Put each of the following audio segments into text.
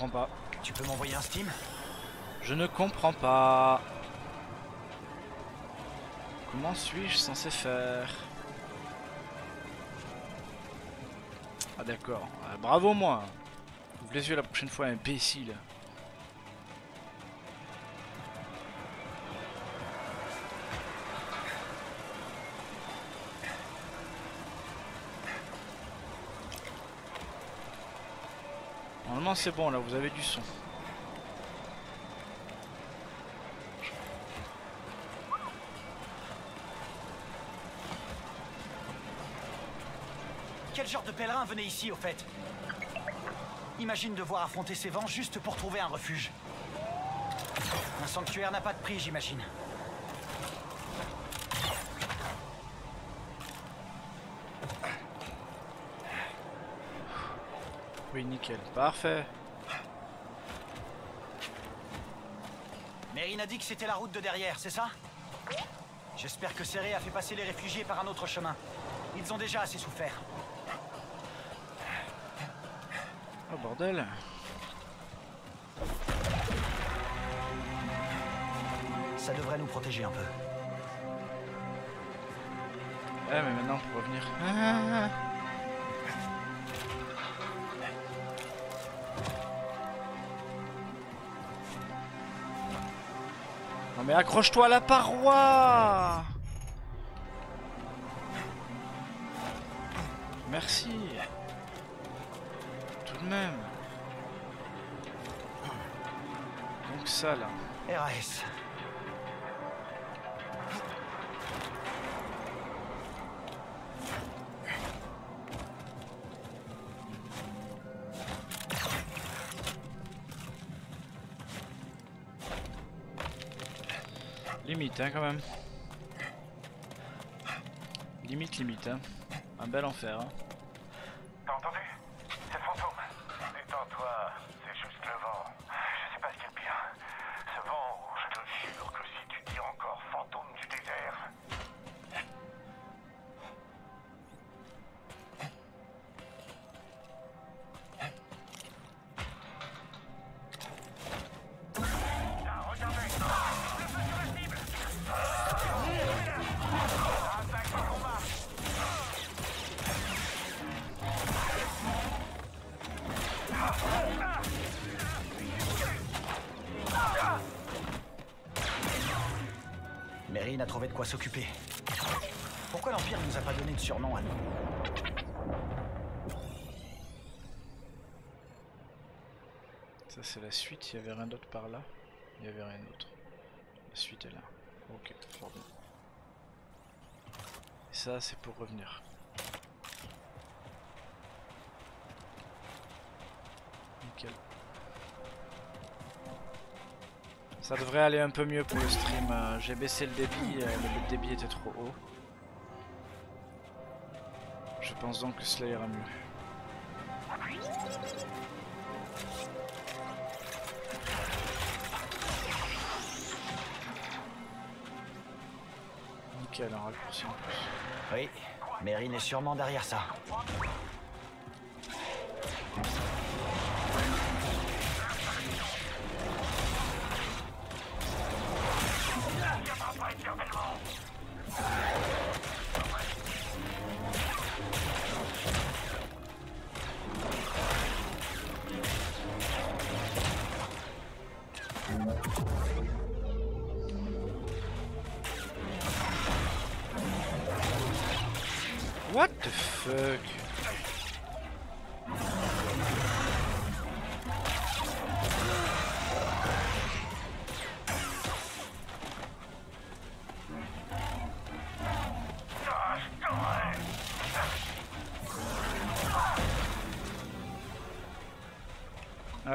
comprends pas. Tu peux m'envoyer un Steam? Je ne comprends pas. Comment suis-je censé faire? Ah d'accord. Ah, bravo moi. Ouvre les yeux la prochaine fois, imbécile. Normalement c'est bon là, vous avez du son. Quel genre de pèlerin venait ici au fait? Imagine devoir affronter ces vents juste pour trouver un refuge. Un sanctuaire n'a pas de prix, j'imagine. Oui, nickel. Parfait. Mérine a dit que c'était la route de derrière, c'est ça? J'espère que Serré a fait passer les réfugiés par un autre chemin. Ils ont déjà assez souffert. Oh bordel. Ça devrait nous protéger un peu. Eh mais maintenant pour revenir. Ah. Mais accroche-toi à la paroi. Merci. Tout de même. Donc ça là. Limite hein quand même. Limite limite hein. Un bel enfer hein. Pourquoi l'Empire nous a pas donné de surnom à nous Ça c'est la suite, il y avait rien d'autre par là. Il y avait rien d'autre. La suite est là. Ok, fort bien. Et ça c'est pour revenir. Nickel. Ça devrait aller un peu mieux pour le stream. euh, J'ai baissé le débit, euh, le débit était trop haut. Je pense donc que cela ira mieux. Nickel, un raccourci en plus. Oui, Mérine est sûrement derrière ça.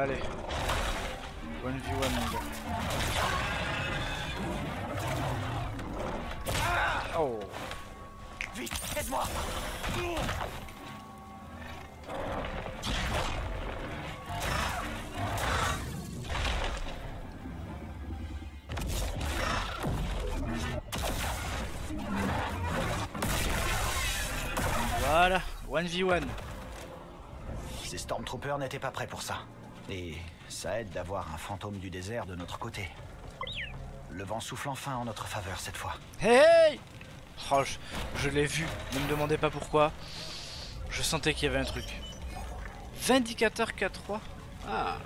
Allez. 1v1 mon gars. Oh Vite, aide-moi Voilà 1v1 Ces Stormtroopers n'étaient pas prêts pour ça. Et ça aide d'avoir un fantôme du désert de notre côté. Le vent souffle enfin en notre faveur cette fois. Hey Oh, je, l'ai vu, ne me demandez pas pourquoi. Je sentais qu'il y avait un truc. Vindicateur K3 Ah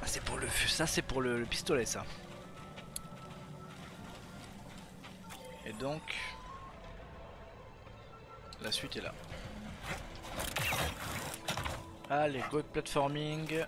Ah, c'est pour le ça c'est pour le pistolet ça. Et donc la suite est là. Allez, go de platforming.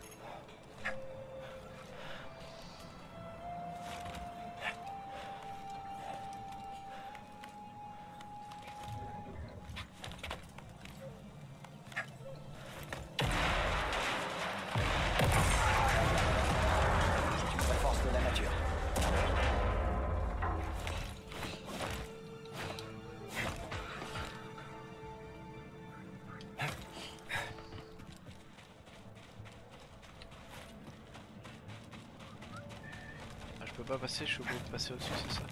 Pas passer, je suis obligé de passer au-dessus, c'est ça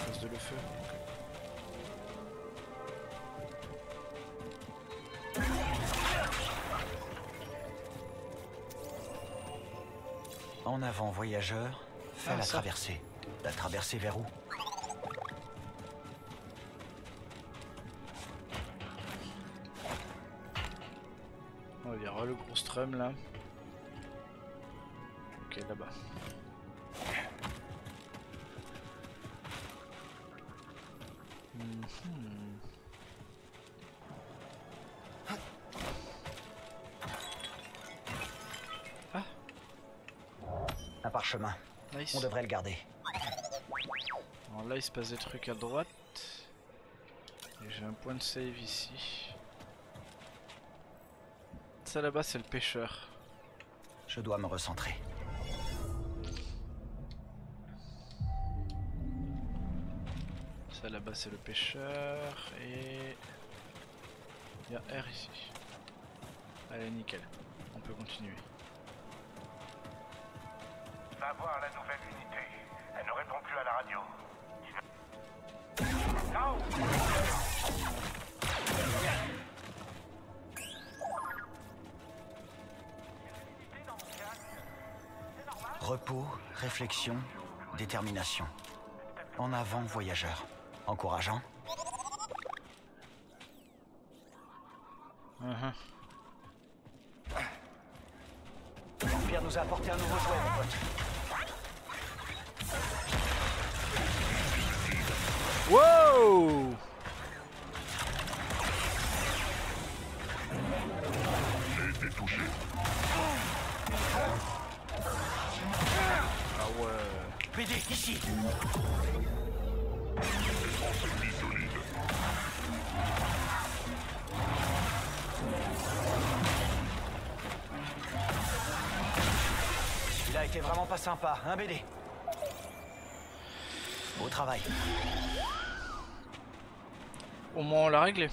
À cause de le feu. En avant, voyageur. Fais Ah, la ça. traversée. La traversée vers où? On va dire oh, le gros strum là. Ok, là-bas. Un parchemin. Nice. On devrait le garder. Alors là, il se passe des trucs à droite. Et j'ai un point de save ici. Ça là-bas, c'est le pêcheur. Je dois me recentrer. Ça là-bas, c'est le pêcheur. Et. Il y a R ici. Allez, nickel. On peut continuer. Va voir la nouvelle unité. Elle ne répond plus à la radio. Repos, réflexion, détermination. En avant, voyageur. Encourageant. Mhm. L'Empire nous a apporté un nouveau jouet, mon pote. Wow Ah ouais. PD, ici Celui-là était vraiment pas sympa, hein BD Au travail. Au moins on l'a réglé.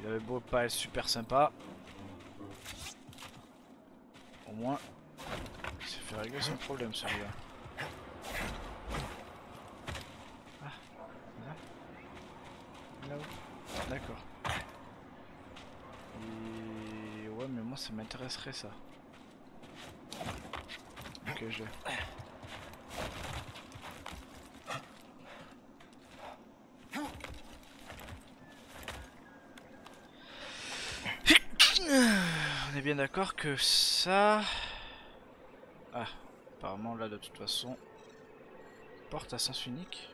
Il avait beau pas être super sympa. Au moins, il s'est fait régler son problème celui-là. Ah, là Là-haut D'accord. Et ouais mais moi ça m'intéresserait ça. Ok je l'ai. D'accord que ça... Ah, apparemment là de toute façon... Porte à sens unique.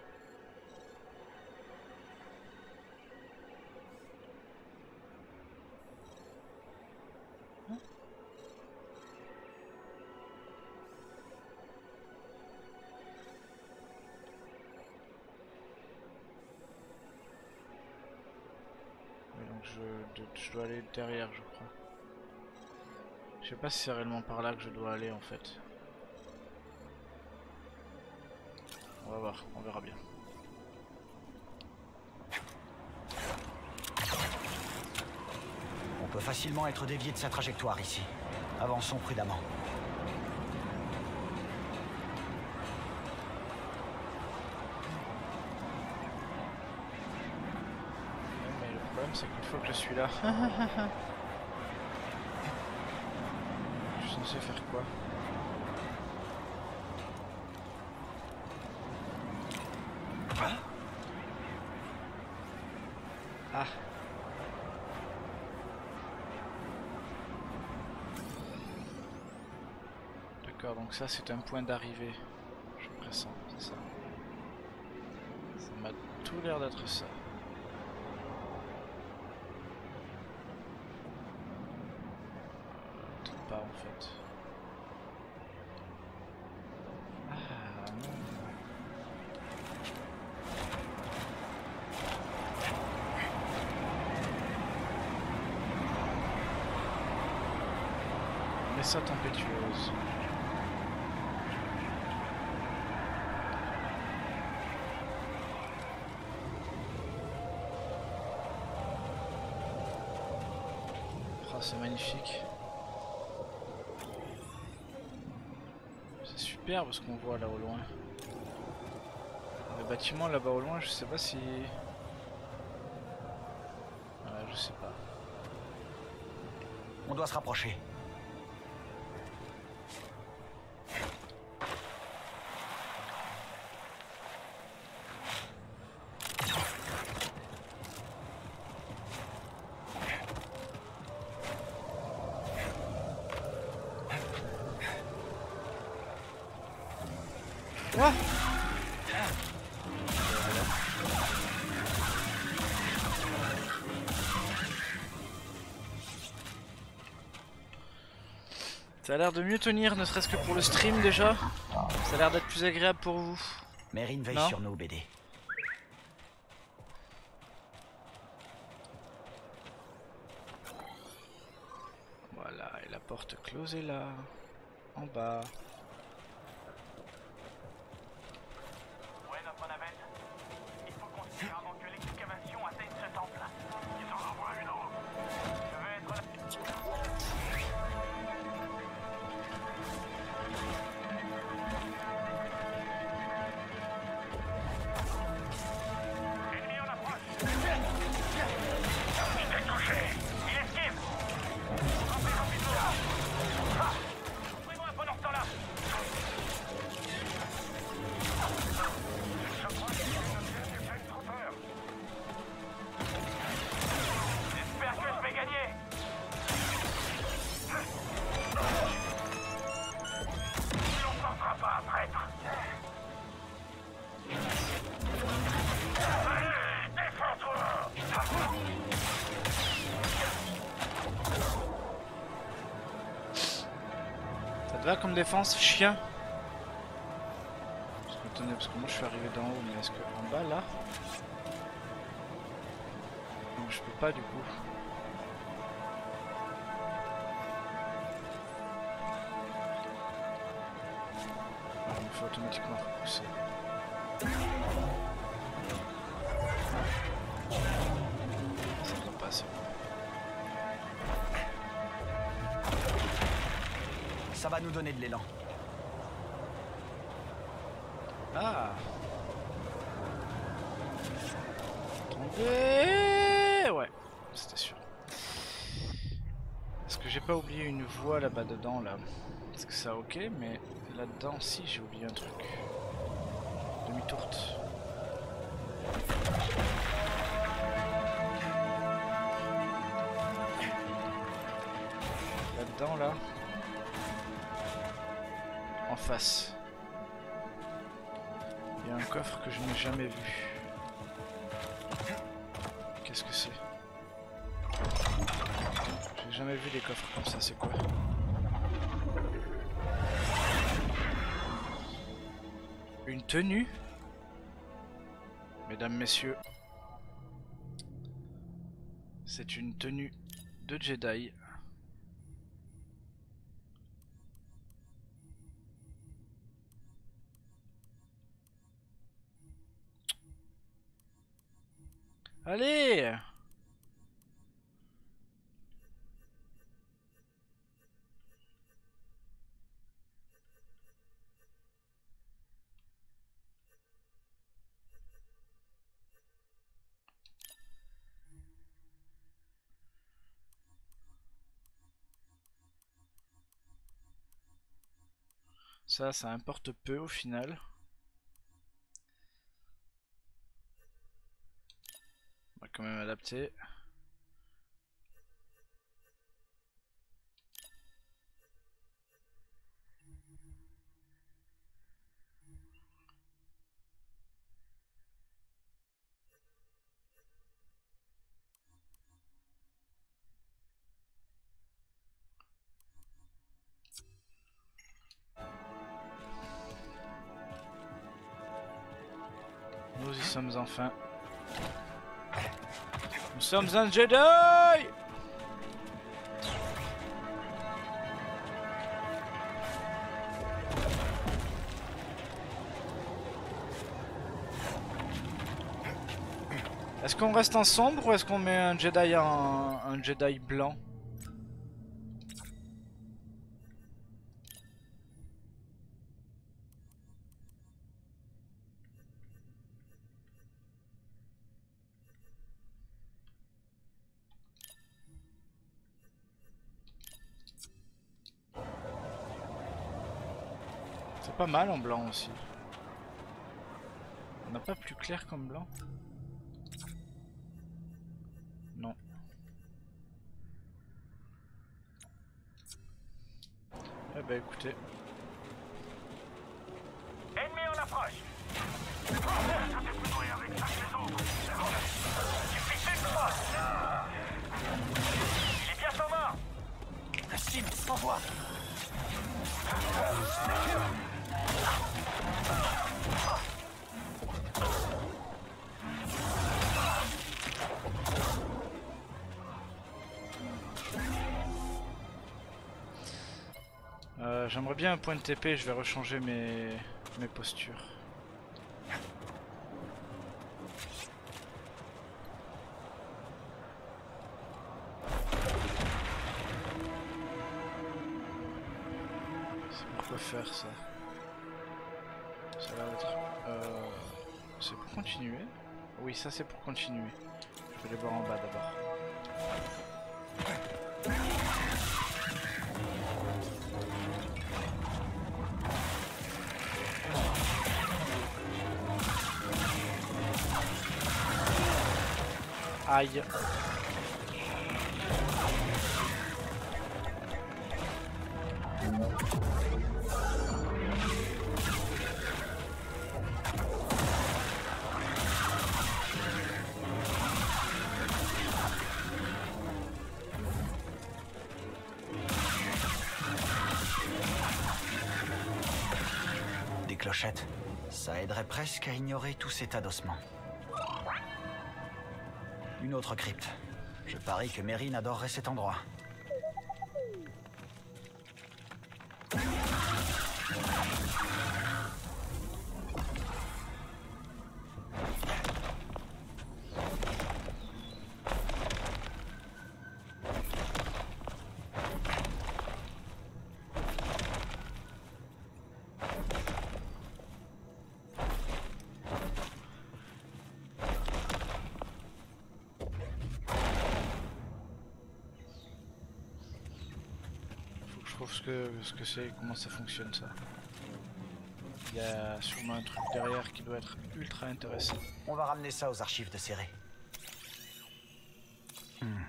je, je dois aller derrière, je crois. Je sais pas si c'est réellement par là que je dois aller en fait. On va voir, on verra bien. On peut facilement être dévié de sa trajectoire ici. Avançons prudemment. Mais le problème c'est qu'une fois que je suis là... censé faire quoi Ah D'accord, donc ça c'est un point d'arrivée. Je pressens, c'est ça. Ça m'a tout l'air d'être ça. Euh, Peut-être pas en fait. Ah non. Ça tempétueuse. Ah, c'est magnifique. C'est superbe ce qu'on voit là au loin. Le bâtiment là-bas au loin, je sais pas si... Ouais, je sais pas. On doit se rapprocher. Ça a l'air de mieux tenir, ne serait-ce que pour le stream déjà. Ça a l'air d'être plus agréable pour vous. Mérine veille Non. sur nous, BD. Voilà, et la porte close est là. En bas. Défense, chien Parce que, attendez, parce que moi je suis arrivé d'en haut, mais est-ce que en bas là? Non, je peux pas du coup. Ah, il me faut automatiquement repousser. Ça va pas, Ça va nous donner de l'élan. Ah Attendez Ouais, c'était sûr. Est-ce que j'ai pas oublié une voie là-bas dedans là? Est-ce que ça ok? Mais là-dedans si j'ai oublié un truc. Demi-tourte. Il y a un coffre que je n'ai jamais vu. Qu'est-ce que c'est? J'ai jamais vu des coffres comme ça, c'est quoi? Une tenue? Mesdames, messieurs. C'est une tenue de Jedi. Allez Ça, ça importe peu au final. On va quand même adapter. Nous y sommes enfin. Nous sommes un Jedi Est-ce qu'on reste en sombre ou est-ce qu'on met un Jedi en un Jedi blanc? Mal en blanc aussi. On n'a pas plus clair comme blanc Non. Eh ben écoutez. Ennemi en approche est. Il est bientôt mort La cible s'envoie Euh, J'aimerais bien un point de TP, je vais rechanger mes, mes postures. C'est pour quoi faire ça? Continuer Oui, ça c'est pour continuer. Je vais les voir en bas d'abord. Aïe. Ça aiderait presque à ignorer tout cet adossement. Une autre crypte. Je parie que Mérine adorerait cet endroit. Trouve ce que ce que c'est, comment ça fonctionne ça. Il y a sûrement un truc derrière qui doit être ultra intéressant. On va ramener ça aux archives de Serré. Hmm.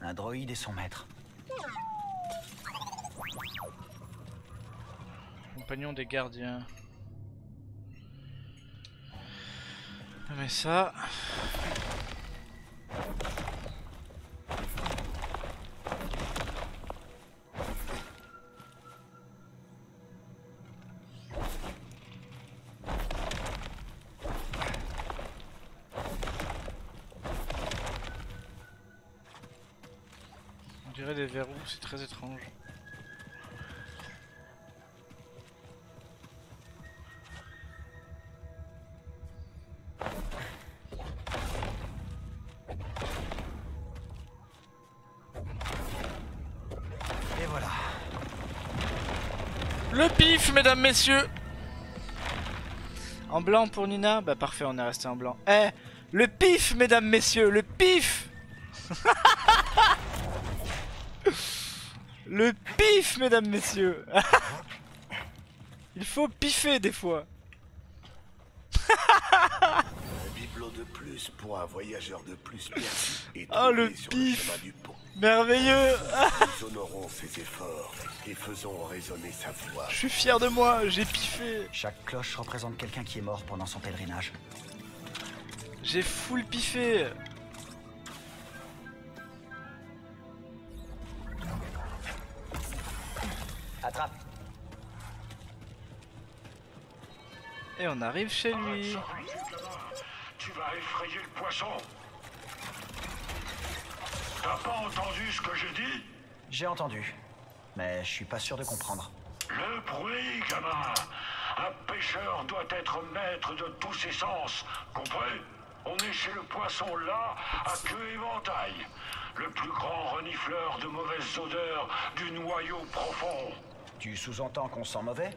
Un droïde et son maître. Compagnon des gardiens. Mais ça. C'est très étrange. Et voilà. Le pif, mesdames, messieurs En blanc pour Nina? Bah parfait, on est resté en blanc. Eh Le pif, mesdames, messieurs Le pif Le pif, mesdames, messieurs Il faut piffer des fois Un bibelot de plus pour un voyageur de plus perdu et Oh, le trouvé sur pif. le chemin du pont. Merveilleux Nous honorons ses efforts et faisons résonner sa voix. Je suis fier de moi, j'ai piffé Chaque cloche représente quelqu'un qui est mort pendant son pèlerinage. J'ai full piffé Et on arrive chez lui Tu vas effrayer le poisson. T'as pas entendu ce que j'ai dit? J'ai entendu. Mais je suis pas sûr de comprendre. Le bruit, gamin. Un pêcheur doit être maître de tous ses sens. Compris? On est chez le poisson là, à queue éventail. Le plus grand renifleur de mauvaises odeurs du noyau profond. Tu sous-entends qu'on sent mauvais?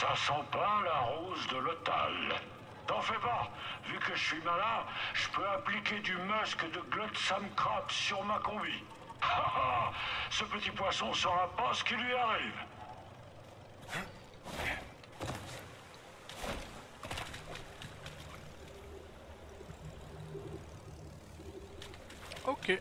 Ça sent pas la rose de l'otal. T'en fais pas. Vu que je suis malin, je peux appliquer du musc de Glotsam Crab sur ma combi. Ce petit poisson saura pas ce qui lui arrive. Ok.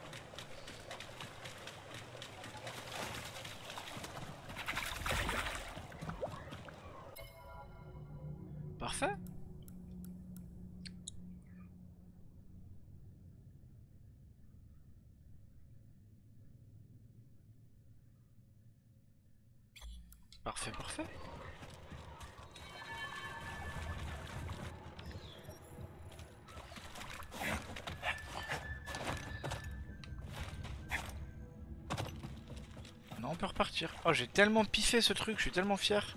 Oh, j'ai tellement piffé ce truc, je suis tellement fier.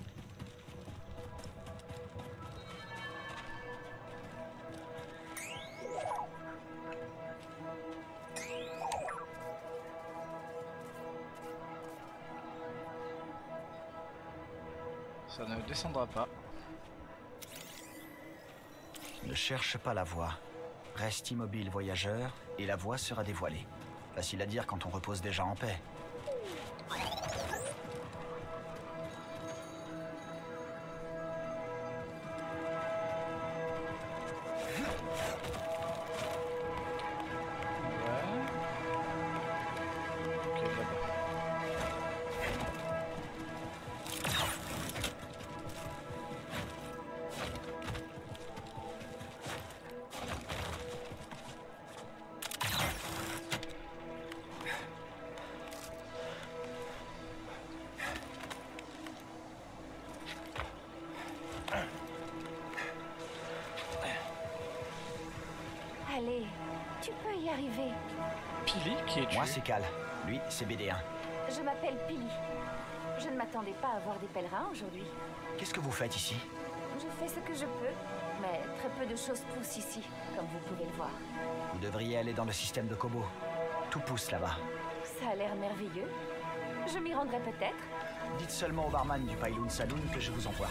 Ça ne descendra pas. Ne cherche pas la voie. Reste immobile, voyageur, et la voie sera dévoilée. Facile à dire quand on repose déjà en paix. Faites ici Je fais ce que je peux, mais très peu de choses poussent ici, comme vous pouvez le voir. Vous devriez aller dans le système de Kobo. Tout pousse là-bas. Ça a l'air merveilleux. Je m'y rendrai peut-être. Dites seulement au barman du Pylon Saloon que je vous envoie.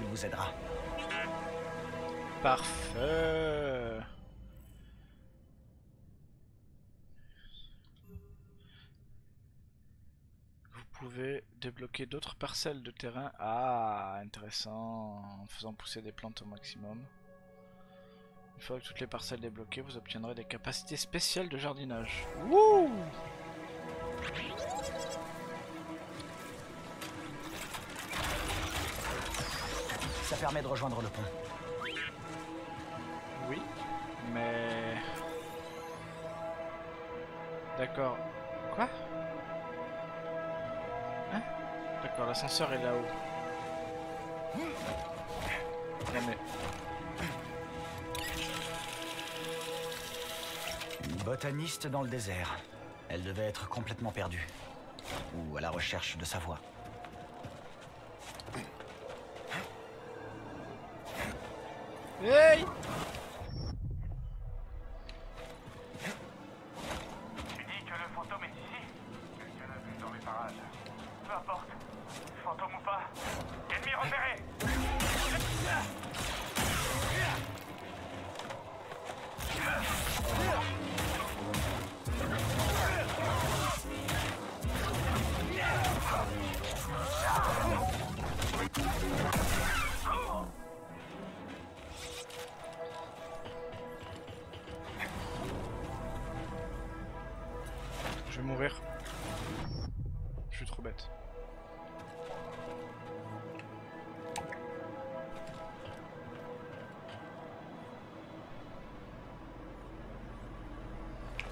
Il vous aidera. Parfait. Pouvez débloquer d'autres parcelles de terrain. Ah, intéressant. En faisant pousser des plantes au maximum. Une fois que toutes les parcelles débloquées, vous obtiendrez des capacités spéciales de jardinage. Wouh Ça permet de rejoindre le pont. Oui, mais... D'accord. Quoi? D'accord, l'ascenseur est là-haut. Mais... Botaniste dans le désert. Elle devait être complètement perdue. Ou à la recherche de sa voix. Hey importe. Fantôme ou pas. Ennemi repéré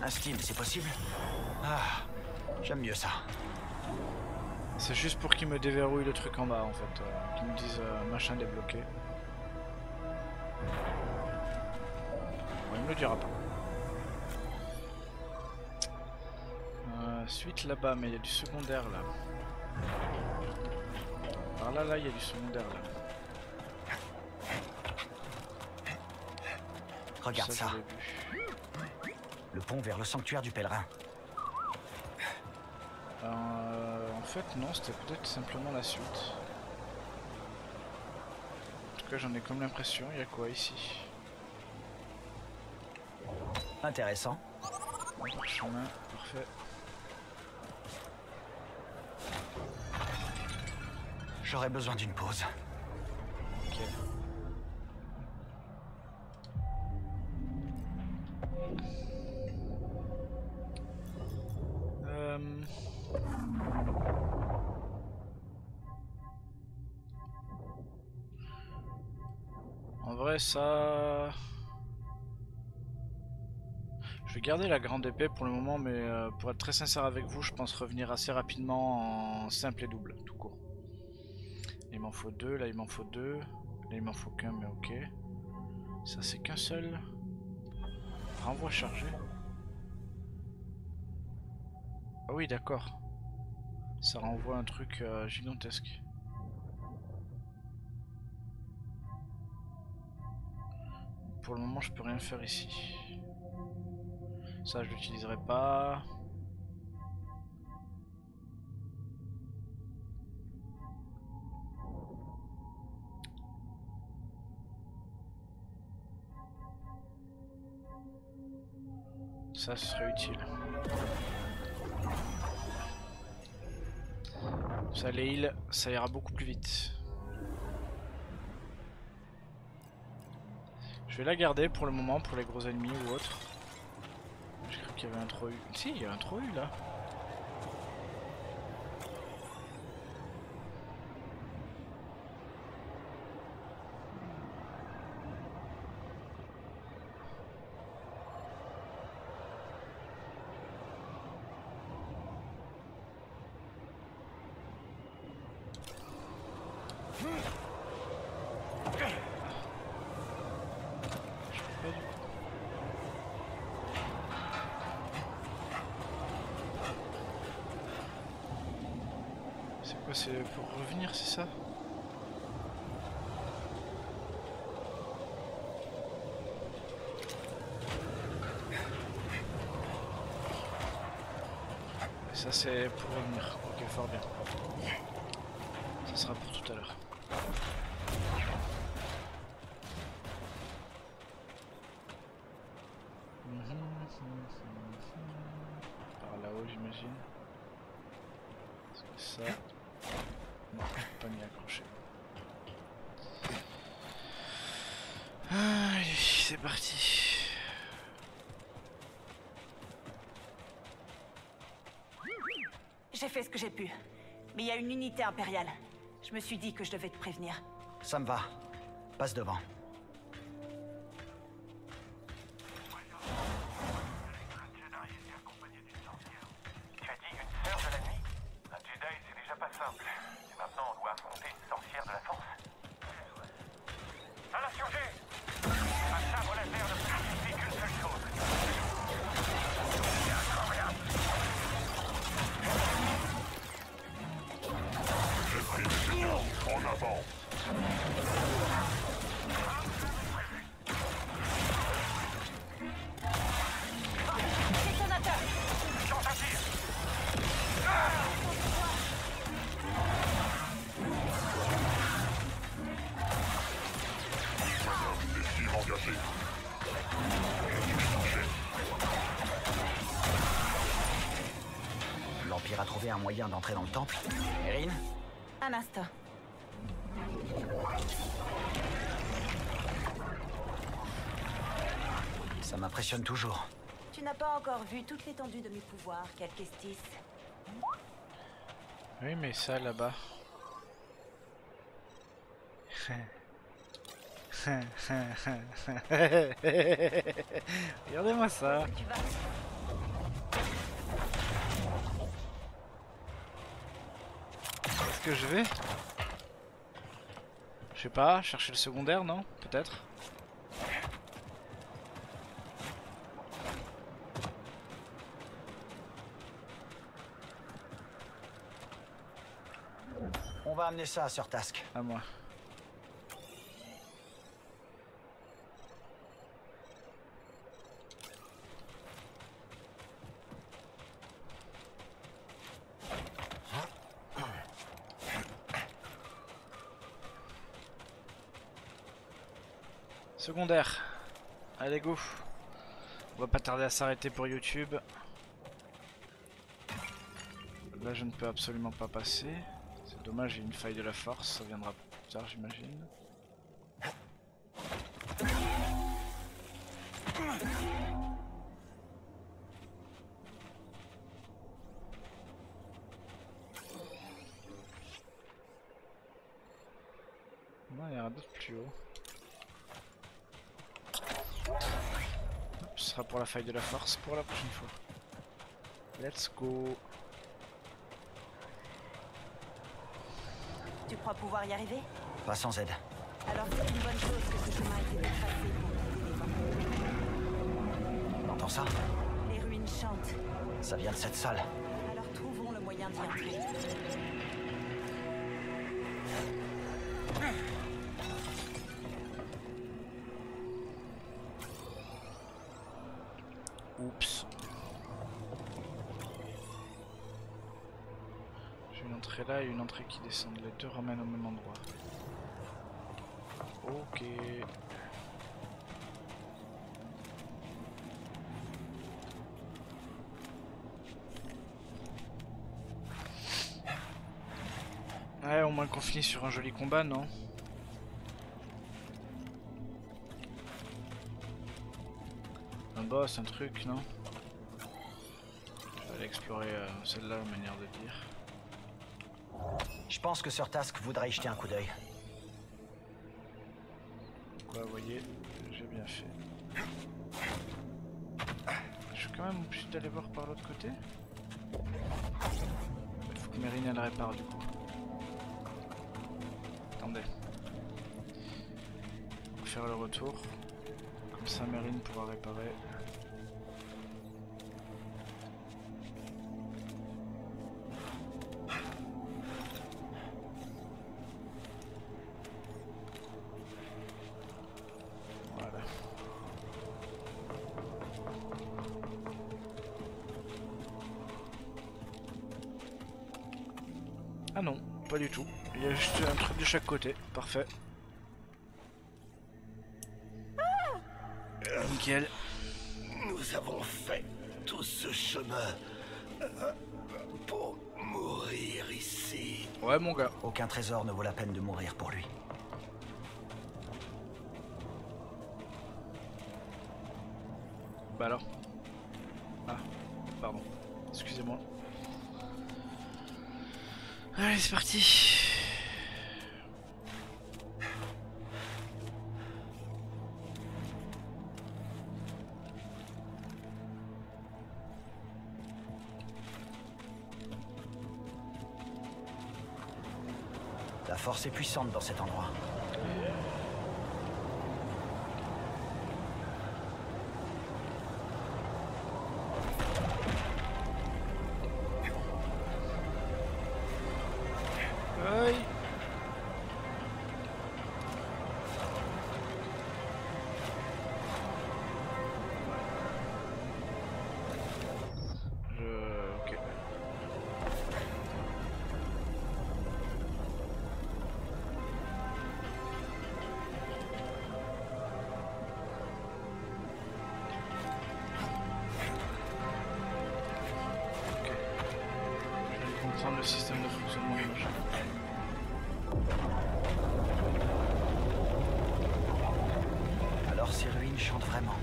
Un steam, c'est possible Ah, j'aime mieux ça. C'est juste pour qu'il me déverrouille le truc en bas en fait. euh, qu'il me dise euh, machin débloqué. Ouais, il me le dira pas. Euh, suite là-bas, mais il y a du secondaire là. Par là, là, il y a du secondaire là. Regarde ça. Le pont vers le sanctuaire du pèlerin. Euh, en fait, non, c'était peut-être simplement la suite. En tout cas, j'en ai comme l'impression. Il y a quoi ici? Intéressant. Chemin, parfait. J'aurais besoin d'une pause. Ok. Ça... Je vais garder la grande épée pour le moment, mais euh, pour être très sincère avec vous, je pense revenir assez rapidement en simple et double, tout court. Il m'en faut deux, là il m'en faut deux. Là il m'en faut qu'un, mais ok. Ça c'est qu'un seul. Renvoi chargé. Ah oui d'accord. Ça renvoie un truc euh, gigantesque. Pour le moment je peux rien faire ici. Ça je l'utiliserai pas. Ça serait utile. Ça les heal, ça ira beaucoup plus vite. Je vais la garder pour le moment pour les gros ennemis ou autres. J'ai cru qu'il y avait un trop U. Si, il y a un trop U là. Pas du tout. C'est pour revenir, c'est ça? Ça c'est pour revenir. Ok, fort bien. Ça sera pour tout à l'heure. Par là-haut, j'imagine. Ça. Non, je peux pas m'y accrocher. Allez, c'est parti. J'ai fait ce que j'ai pu. Mais il y a une unité impériale. Je me suis dit que je devais te prévenir. Ça me va. Passe devant. Trouvé un moyen d'entrer dans le temple. Erin Un instant. Ça m'impressionne toujours. Tu n'as pas encore vu toute l'étendue de mes pouvoirs, Calquestis. Oui, mais ça là-bas. Regardez-moi ça. Tu vas... Est-ce que je vais Je sais pas, chercher le secondaire, non Peut-être On va amener ça à Sir Task. À moi. Secondaire. Allez go. On va pas tarder à s'arrêter pour YouTube. Là je ne peux absolument pas passer. C'est dommage, j'ai une faille de la force, ça viendra plus tard j'imagine. Non, il y en a d'autres plus haut. Hop, Ce sera pour la faille de la force pour la prochaine fois. Let's go. Tu crois pouvoir y arriver? Pas sans aide. Alors c'est une bonne chose que ce chemin ait été tracé pour les. T'entends ça? Les ruines chantent. Ça vient de cette salle. Alors trouvons le moyen d'y entrer. Et une entrée qui descend. Les deux ramènent au même endroit. Ok. Ouais, au moins qu'on finisse sur un joli combat, non? Un boss, un truc, non? Je vais aller explorer euh, celle-là, manière de dire. Je pense que Sir Task voudrait y jeter un coup d'œil. Quoi, vous voyez, j'ai bien fait. Je suis quand même obligé d'aller voir par l'autre côté. Il faut que Mérine elle répare du coup. Attendez. Faire le retour. Comme ça Mérine pourra réparer. Chaque côté. Parfait. Nickel. Nous avons fait tout ce chemin euh, pour mourir ici. Ouais mon gars. Aucun trésor ne vaut la peine de mourir pour lui. Bah alors. Ah, pardon. Excusez-moi. Allez, c'est parti. Puissante dans cet endroit. Chantent vraiment.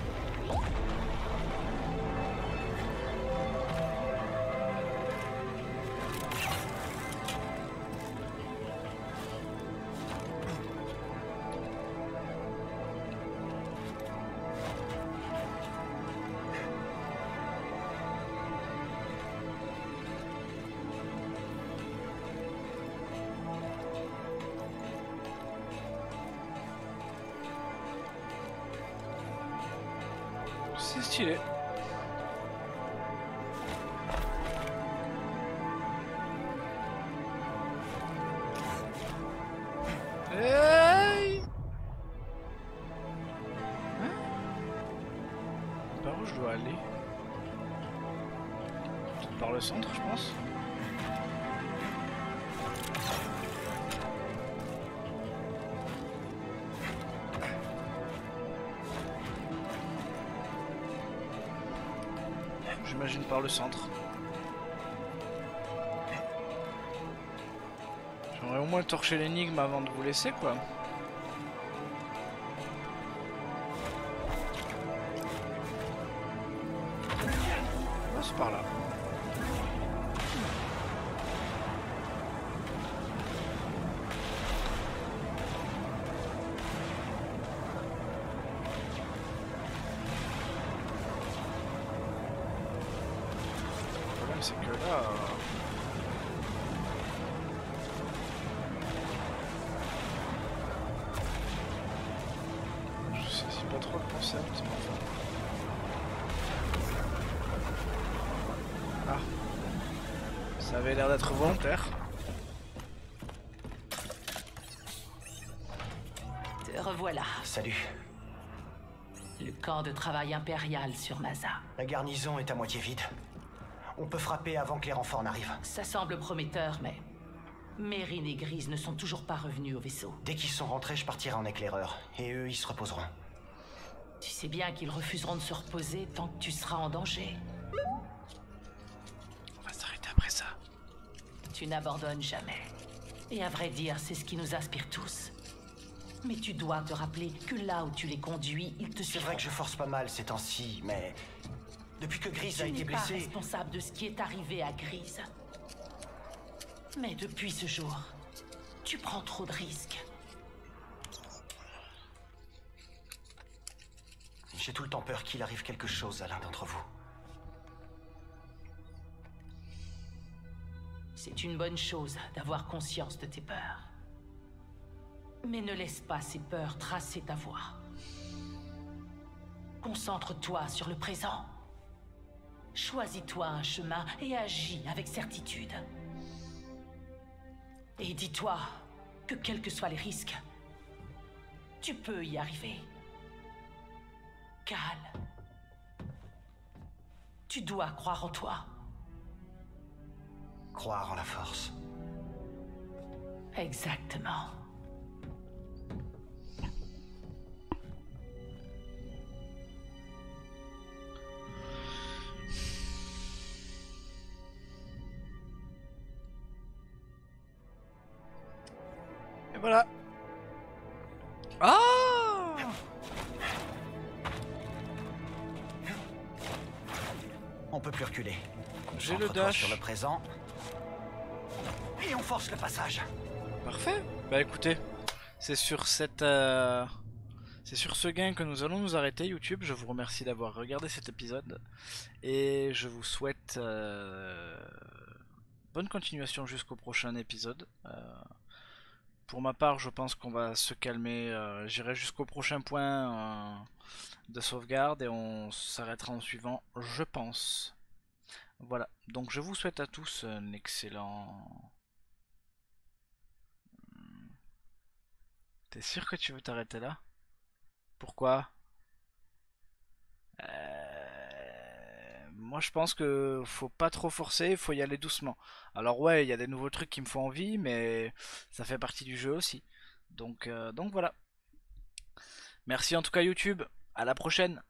C'est J'imagine par le centre. J'aimerais au moins torcher l'énigme avant de vous laisser quoi. Ah, c'est par là. Travail impérial sur Maza. La garnison est à moitié vide. On peut frapper avant que les renforts n'arrivent. Ça semble prometteur, mais... Mérine et Grise ne sont toujours pas revenus au vaisseau. Dès qu'ils sont rentrés, je partirai en éclaireur. Et eux, ils se reposeront. Tu sais bien qu'ils refuseront de se reposer tant que tu seras en danger. On va s'arrêter après ça. Tu n'abandonnes jamais. Et à vrai dire, c'est ce qui nous inspire tous. Mais tu dois te rappeler que là où tu les conduis, ils te C'est suivront. vrai que je force pas mal ces temps-ci, mais... Depuis que Grise a Tu été n'es pas blessée... responsable de ce qui est arrivé à Grise. Mais depuis ce jour, tu prends trop de risques. J'ai tout le temps peur qu'il arrive quelque chose à l'un d'entre vous. C'est une bonne chose d'avoir conscience de tes peurs. Mais ne laisse pas ces peurs tracer ta voie. Concentre-toi sur le présent. Choisis-toi un chemin et agis avec certitude. Et dis-toi que quels que soient les risques, tu peux y arriver. Cal, tu dois croire en toi. Croire en la force. Exactement. Voilà. Ah On peut plus reculer. J'ai le dash. sur le présent. Et on force le passage. Parfait. Bah écoutez, c'est sur cette, euh, c'est sur ce gain que nous allons nous arrêter. YouTube, je vous remercie d'avoir regardé cet épisode et je vous souhaite euh, bonne continuation jusqu'au prochain épisode. Euh, pour ma part, je pense qu'on va se calmer. euh, J'irai jusqu'au prochain point euh, de sauvegarde et on s'arrêtera en suivant, je pense. Voilà. Donc je vous souhaite à tous un excellent T'es sûr que tu veux t'arrêter là? Pourquoi? Euh, Moi je pense que faut pas trop forcer, faut y aller doucement. Alors ouais, il y a des nouveaux trucs qui me font envie, mais ça fait partie du jeu aussi. Donc, euh, donc voilà. Merci en tout cas YouTube, à la prochaine